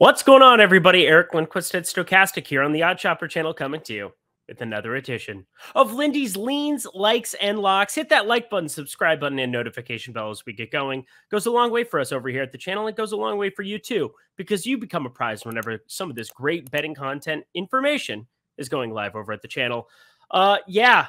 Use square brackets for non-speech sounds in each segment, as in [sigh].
What's going on, everybody? Eric Lindquist at Stokastic here on the Odd Shopper channel coming to you with another edition of Lindy's Leans, Likes, and Locks. Hit that like button, subscribe button, and notification bell as we get going. Goes a long way for us over here at the channel. It goes a long way for you too, because you become a prize whenever some of this great betting content information is going live over at the channel. Uh, yeah,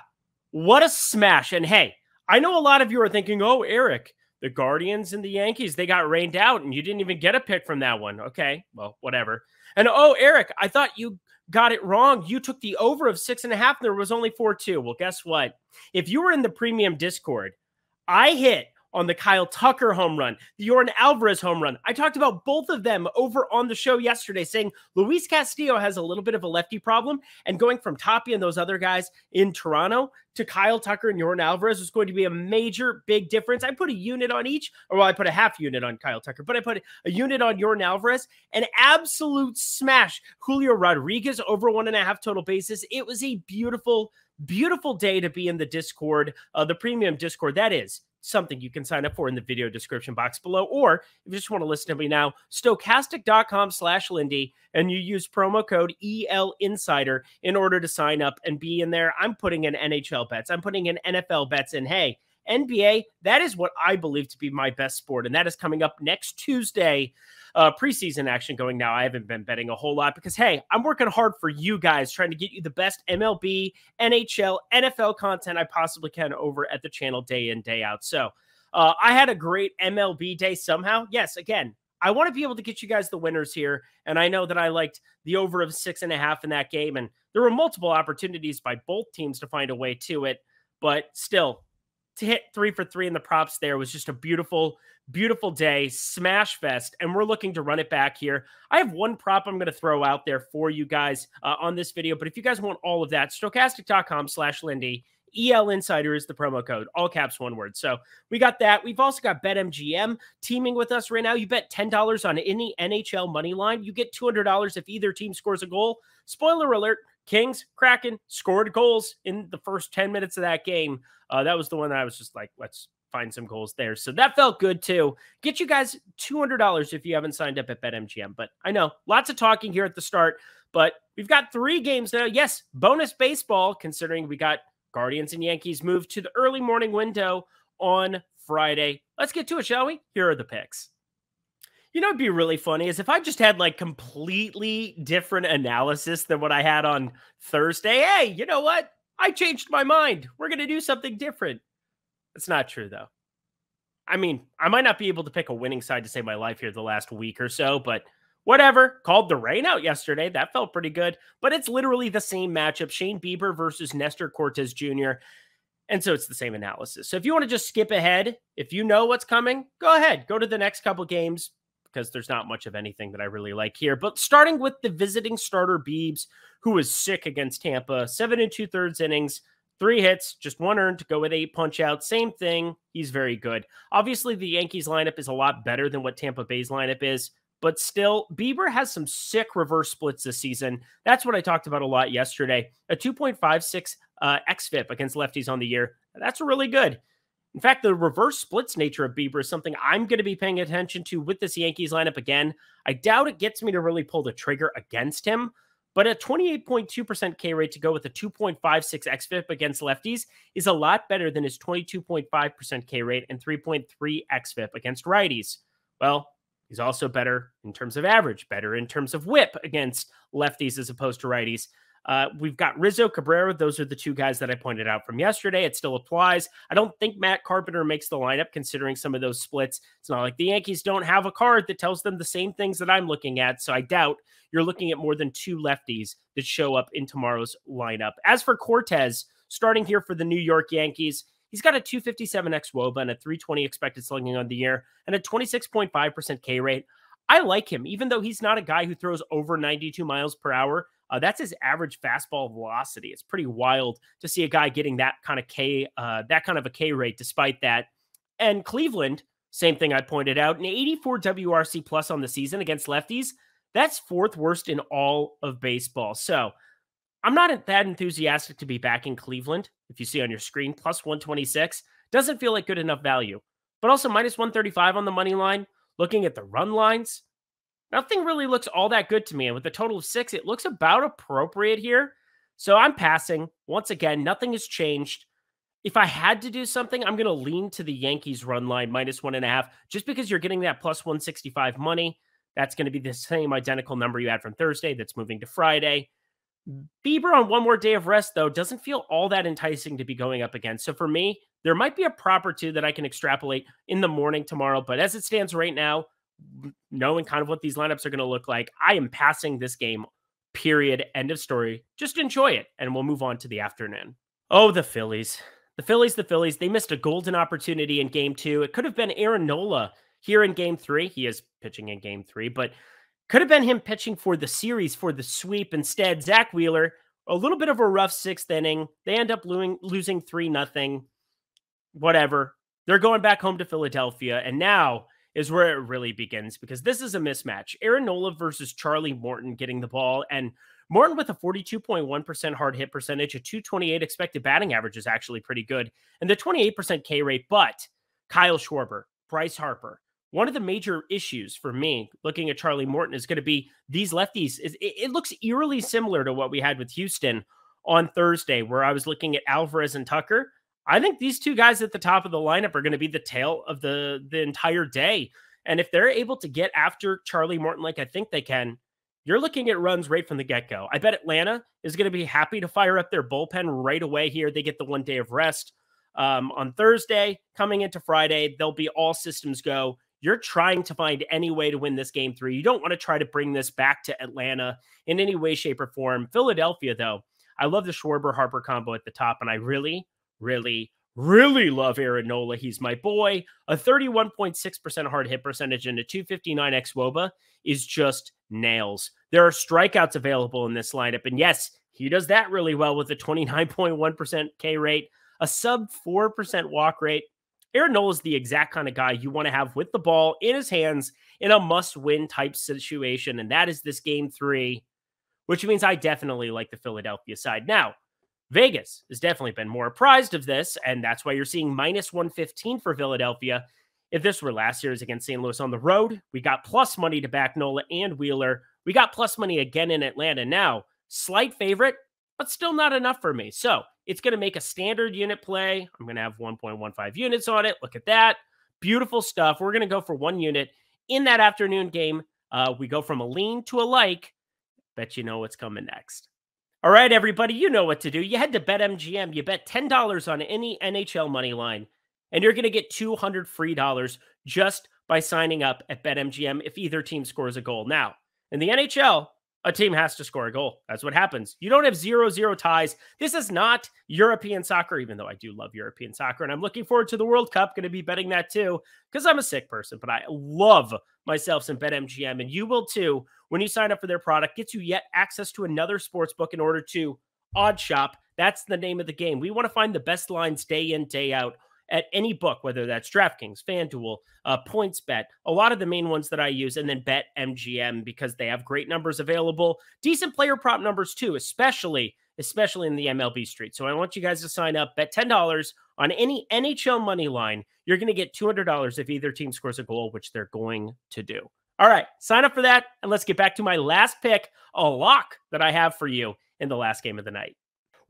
what a smash. And hey, I know a lot of you are thinking, oh, Eric, the Guardians and the Yankees, they got rained out and you didn't even get a pick from that one. Okay, well, whatever. And oh, Eric, I thought you got it wrong. You took the over of six and a half. And there was only four two. Well, guess what? If you were in the premium Discord, I hit on the Kyle Tucker home run, the Yordan Alvarez home run. I talked about both of them over on the show yesterday, saying Luis Castillo has a little bit of a lefty problem, and going from Tapia and those other guys in Toronto to Kyle Tucker and Yordan Alvarez was going to be a major big difference. I put a unit on each, or well, I put a half unit on Kyle Tucker, but I put a unit on Yordan Alvarez. An absolute smash. Julio Rodriguez over one and a half total bases. It was a beautiful beautiful day to be in the Discord, uh, the premium Discord. That is something you can sign up for in the video description box below. Or if you just want to listen to me now, stokastic.com slash Lindy, and you use promo code EL Insider in order to sign up and be in there. I'm putting in NHL bets, I'm putting in NFL bets, and hey, NBA, that is what I believe to be my best sport. And that is coming up next Tuesday uh, preseason action going now. I haven't been betting a whole lot because, hey, I'm working hard for you guys, trying to get you the best MLB, NHL, NFL content I possibly can over at the channel day in, day out. So uh, I had a great MLB day somehow. Yes, again, I want to be able to get you guys the winners here. And I know that I liked the over of six and a half in that game. And there were multiple opportunities by both teams to find a way to it. But still, to hit three for three in the props there was just a beautiful, beautiful day, smash fest. And we're looking to run it back here. I have one prop I'm going to throw out there for you guys uh, on this video. But if you guys want all of that, stokastic.com slash Lindy. EL Insider is the promo code, all caps, one word. So we got that. We've also got BetMGM teaming with us right now. You bet $10 on any NHL money line. You get $200 if either team scores a goal. Spoiler alert Kings, Kraken scored goals in the first 10 minutes of that game. Uh, that was the one that I was just like, let's find some goals there. So that felt good too. Get you guys $200 if you haven't signed up at BetMGM. But I know lots of talking here at the start, but we've got three games now. Yes, bonus baseball, considering we got Guardians and Yankees moved to the early morning window on Friday. Let's get to it, shall we? Here are the picks. You know, it'd be really funny is if I just had like completely different analysis than what I had on Thursday. Hey, you know what? I changed my mind. We're going to do something different. It's not true, though. I mean, I might not be able to pick a winning side to save my life here the last week or so, but whatever. Called the rain out yesterday. That felt pretty good, but it's literally the same matchup Shane Bieber versus Nestor Cortes Jr. And so it's the same analysis. So if you want to just skip ahead, if you know what's coming, go ahead. Go to the next couple games, because there's not much of anything that I really like here. But starting with the visiting starter Beebs, who was sick against Tampa, seven and two thirds innings, three hits, just one earned to go with eight punch out. Same thing. He's very good. Obviously, the Yankees lineup is a lot better than what Tampa Bay's lineup is. But still, Bieber has some sick reverse splits this season. That's what I talked about a lot yesterday. A 2.56 uh, XFIP against lefties on the year. That's really good. In fact, the reverse splits nature of Bieber is something I'm going to be paying attention to with this Yankees lineup again. I doubt it gets me to really pull the trigger against him, but a 28.2% K rate to go with a 2.56 XFIP against lefties is a lot better than his 22.5% K rate and 3.3 XFIP against righties. Well, he's also better in terms of average, better in terms of whip against lefties as opposed to righties. Uh, we've got Rizzo Cabrera. Those are the two guys that I pointed out from yesterday. It still applies. I don't think Matt Carpenter makes the lineup considering some of those splits. It's not like the Yankees don't have a card that tells them the same things that I'm looking at. So I doubt you're looking at more than two lefties that show up in tomorrow's lineup. As for Cortes, starting here for the New York Yankees, he's got a 257 x woba and a 320 expected slugging on the year and a 26.5% K rate. I like him, even though he's not a guy who throws over 92 miles per hour. Uh, that's his average fastball velocity. It's pretty wild to see a guy getting that kind of K, uh, that kind of a K rate despite that. And Cleveland, same thing I pointed out, an 84 WRC plus on the season against lefties. That's fourth worst in all of baseball. So I'm not that enthusiastic to be back in Cleveland. If you see on your screen, plus 126 doesn't feel like good enough value. But also minus 135 on the money line. Looking at the run lines, Nothing really looks all that good to me. And with a total of six, it looks about appropriate here. So I'm passing. Once again, nothing has changed. If I had to do something, I'm going to lean to the Yankees run line minus one and a half, just because you're getting that plus 165 money. That's going to be the same identical number you had from Thursday that's moving to Friday. Bieber on one more day of rest, though, doesn't feel all that enticing to be going up against. So for me, there might be a prop or two that I can extrapolate in the morning tomorrow. But as it stands right now, knowing kind of what these lineups are going to look like, I am passing this game, period. End of story. Just enjoy it. And we'll move on to the afternoon. Oh, the Phillies. The Phillies, the Phillies, they missed a golden opportunity in game two. It could have been Aaron Nola here in game three. He is pitching in game three, but could have been him pitching for the series for the sweep. Instead, Zack Wheeler, a little bit of a rough sixth inning. They end up losing losing three nothing. Whatever. They're going back home to Philadelphia, and now is where it really begins because this is a mismatch. Aaron Nola versus Charlie Morton getting the ball, and Morton with a 42.1% hard hit percentage, a 228 expected batting average is actually pretty good, and the 28% K rate. But Kyle Schwarber, Bryce Harper, one of the major issues for me looking at Charlie Morton is going to be these lefties. It, it, looks eerily similar to what we had with Houston on Thursday, where I was looking at Alvarez and Tucker. I think these two guys at the top of the lineup are going to be the tale of the the entire day. And if they're able to get after Charlie Morton like I think they can, you're looking at runs right from the get go. I bet Atlanta is going to be happy to fire up their bullpen right away here. They get the one day of rest um, on Thursday. Coming into Friday, they'll be all systems go you're trying to find any way to win this game three. You don't want to try to bring this back to Atlanta in any way, shape, or form. Philadelphia, though, I love the Schwarber Harper combo at the top, and I really, really, really love Aaron Nola. He's my boy. A 31.6% hard hit percentage and a 259 x Woba is just nails. There are strikeouts available in this lineup. And yes, he does that really well with a 29.1% K rate, a sub 4% walk rate, Aaron Nola is the exact kind of guy you want to have with the ball in his hands in a must win type situation. And that is this game three, which means I definitely like the Philadelphia side. Now, Vegas has definitely been more apprised of this. And that's why you're seeing minus 115 for Philadelphia. If this were last year's against St. Louis on the road, we got plus money to back Nola and Wheeler. We got plus money again in Atlanta. Now, slight favorite, but still not enough for me. So it's going to make a standard unit play. I'm going to have 1.15 units on it. Look at that. Beautiful stuff. We're going to go for one unit in that afternoon game. Uh, we go from a lean to a like. Bet you know what's coming next. All right, everybody, you know what to do. You head to BetMGM. You bet $10 on any NHL money line, and you're going to get 200 free dollars just by signing up at BetMGM if either team scores a goal. Now, in the NHL, a team has to score a goal. That's what happens. You don't have zero zero ties. This is not European soccer, even though I do love European soccer. And I'm looking forward to the World Cup. Going to be betting that too, because I'm a sick person, but I love myself some BetMGM. And you will too when you sign up for their product. Gets you yet access to another sports book in order to odd shop. That's the name of the game. We want to find the best lines day in, day out at any book, whether that's DraftKings, FanDuel, uh, PointsBet, a lot of the main ones that I use, and then Bet MGM because they have great numbers available, decent player prop numbers too, especially especially in the MLB street. So I want you guys to sign up, bet ten dollars on any NHL money line. You're going to get two hundred dollars if either team scores a goal, which they're going to do. All right, sign up for that, and let's get back to my last pick, a lock that I have for you in the last game of the night.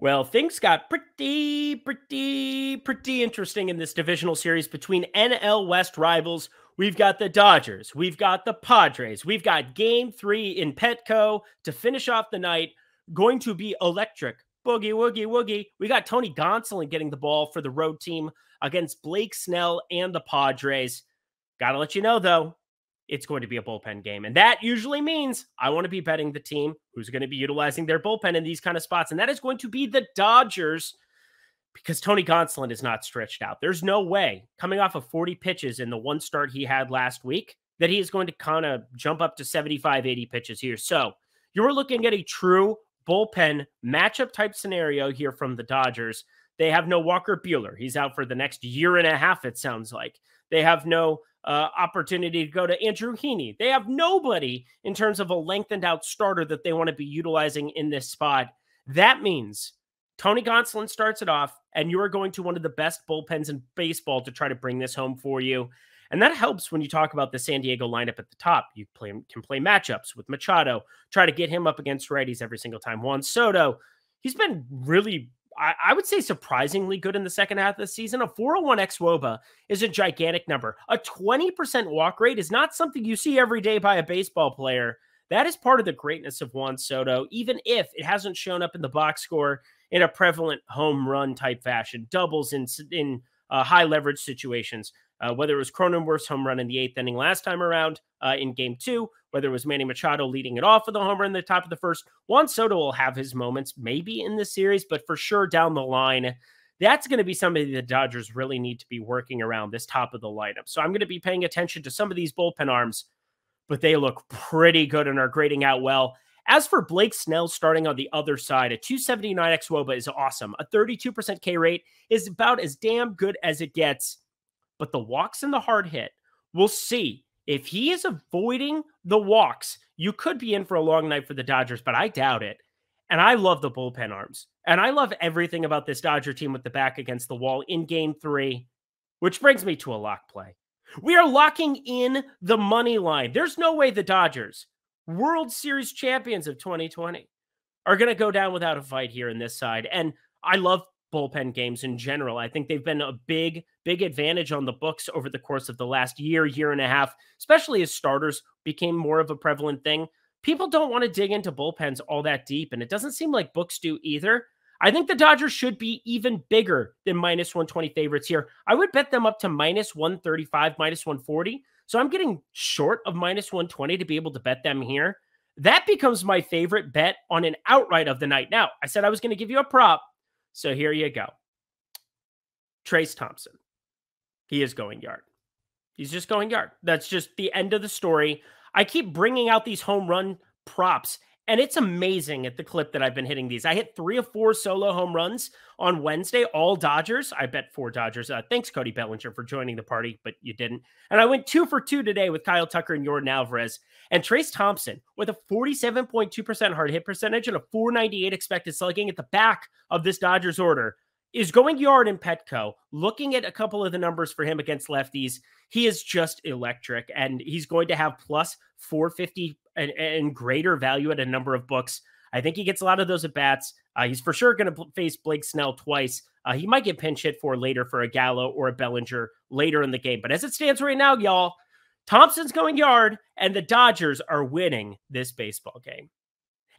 Well, things got pretty, pretty, pretty interesting in this divisional series between NL West rivals. We've got the Dodgers, we've got the Padres, we've got game three in Petco to finish off the night. Going to be electric. Boogie, woogie, woogie. We got Tony Gonsolin getting the ball for the road team against Blake Snell and the Padres. Gotta let you know, though, it's going to be a bullpen game. And that usually means I want to be betting the team who's going to be utilizing their bullpen in these kind of spots. And that is going to be the Dodgers because Tony Gonsolin is not stretched out. There's no way coming off of 40 pitches in the one start he had last week that he is going to kind of jump up to 75, 80 pitches here. So you're looking at a true bullpen matchup type scenario here from the Dodgers. They have no Walker Buehler. He's out for the next year and a half, it sounds like. They have no uh, opportunity to go to Andrew Heaney. They have nobody in terms of a lengthened out starter that they want to be utilizing in this spot. That means Tony Gonsolin starts it off, and you are going to one of the best bullpens in baseball to try to bring this home for you. And that helps when you talk about the San Diego lineup at the top. You play, can play matchups with Machado, try to get him up against righties every single time. Juan Soto, he's been really, I, I would say, surprisingly good in the second half of the season. A 401 x Woba is a gigantic number. A 20% walk rate is not something you see every day by a baseball player. That is part of the greatness of Juan Soto, even if it hasn't shown up in the box score in a prevalent home run type fashion, doubles in in uh, high leverage situations. Uh, whether it was Cronenworth's home run in the eighth inning last time around uh, in game two, whether it was Manny Machado leading it off with a home run in the top of the first, Juan Soto will have his moments maybe in this series, but for sure down the line, that's going to be somebody the Dodgers really need to be working around this top of the lineup. So I'm going to be paying attention to some of these bullpen arms, but they look pretty good and are grading out well. As for Blake Snell starting on the other side, a 279 x Woba is awesome. A 32% K rate is about as damn good as it gets. But the walks and the hard hit, we'll see. If he is avoiding the walks, you could be in for a long night for the Dodgers, but I doubt it. And I love the bullpen arms. And I love everything about this Dodger team with the back against the wall in game three, which brings me to a lock play. We are locking in the money line. There's no way the Dodgers World Series champions of 2020 are going to go down without a fight here in this side. And I love bullpen games in general. I think they've been a big, big advantage on the books over the course of the last year, year and a half, especially as starters became more of a prevalent thing. People don't want to dig into bullpens all that deep, and it doesn't seem like books do either. I think the Dodgers should be even bigger than minus 120 favorites here. I would bet them up to minus 135, minus 140. So I'm getting short of minus 120 to be able to bet them here. That becomes my favorite bet on an outright of the night. Now, I said I was going to give you a prop. So here you go. Trayce Thompson. He is going yard. He's just going yard. That's just the end of the story. I keep bringing out these home run props and it's amazing at the clip that I've been hitting these. I hit three of four solo home runs on Wednesday, all Dodgers. I bet four Dodgers. Uh, thanks, Cody Bellinger, for joining the party, but you didn't. And I went two for two today with Kyle Tucker and Jordan Alvarez. And Trayce Thompson with a 47.2% hard hit percentage and a 498 expected slugging at the back of this Dodgers order is going yard in Petco, looking at a couple of the numbers for him against lefties, he is just electric and he's going to have plus 450 and, and greater value at a number of books. I think he gets a lot of those at bats. Uh, he's for sure going to face Blake Snell twice. Uh, he might get pinch hit for later for a Gallo or a Bellinger later in the game. But as it stands right now, y'all, Thompson's going yard and the Dodgers are winning this baseball game.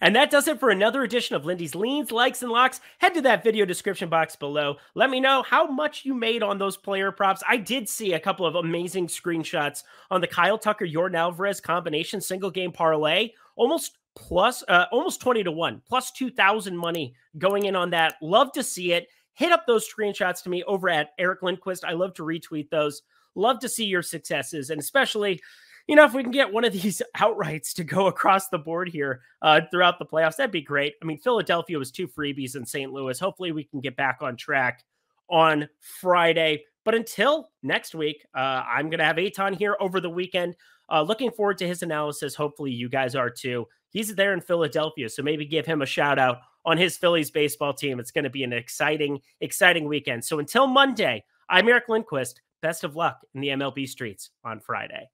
And that does it for another edition of Lindy's Leans, Likes, and Locks. Head to that video description box below. Let me know how much you made on those player props. I did see a couple of amazing screenshots on the Kyle Tucker Yordan Alvarez combination single game parlay. Almost plus uh, almost 20 to 1 plus 2000 money going in on that love to see it hit up those screenshots to me over at eric lindquist i love to retweet those love to see your successes and especially you know, if we can get one of these [laughs] outrights to go across the board here uh, throughout the playoffs, that'd be great. I mean, Philadelphia was two freebies in St. Louis. Hopefully, we can get back on track on Friday. But until next week, uh, I'm going to have Aton here over the weekend. Uh, looking forward to his analysis. Hopefully, you guys are too. He's there in Philadelphia, so maybe give him a shout out on his Phillies baseball team. It's going to be an exciting, exciting weekend. So until Monday, I'm Eric Lindquist. Best of luck in the MLB streets on Friday.